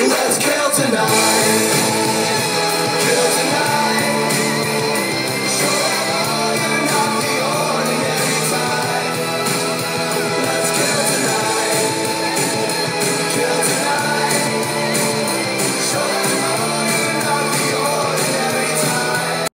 Let's kill tonight.